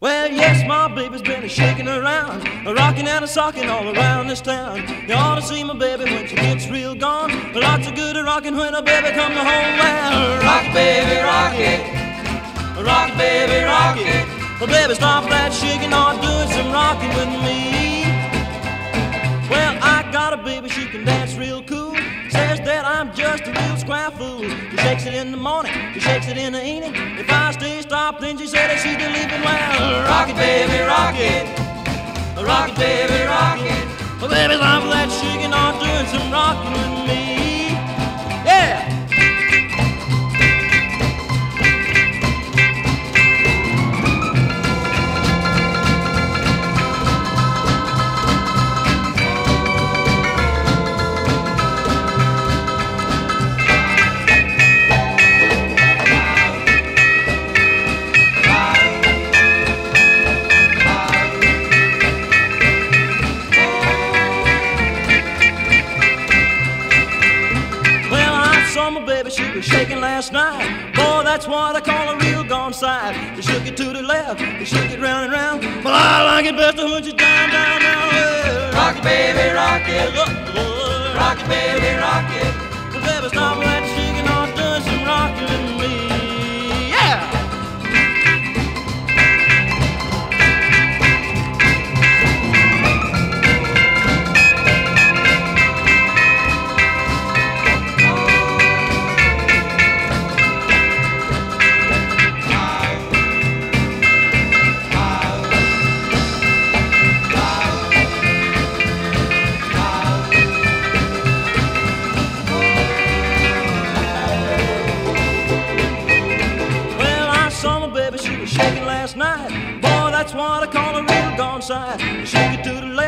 Well, yes, my baby's been a shaking around, a rocking and a socking all around this town. You ought to see my baby when she gets real gone. Lots of good a rocking when a baby comes home. Well, rock baby, rock it, rock baby, rock it. Well, baby, stop that shaking, not doing some rocking with me. Square fool. She shakes it in the morning, she shakes it in the evening. If I stay stopped, then she said that she's leaving. Well, rock it, baby, rock it. Rock it, baby, rock it. Well, baby, I'm My baby, she was shaking last night. Boy, that's what I call a real gone side. You shook it to the left, you shook it round and round. Well, I like it best when she's down, down, down. Rock it, baby, rock it. Rock it, baby, shaking last night. Boy, that's what I call a real gone. You shake it to the left,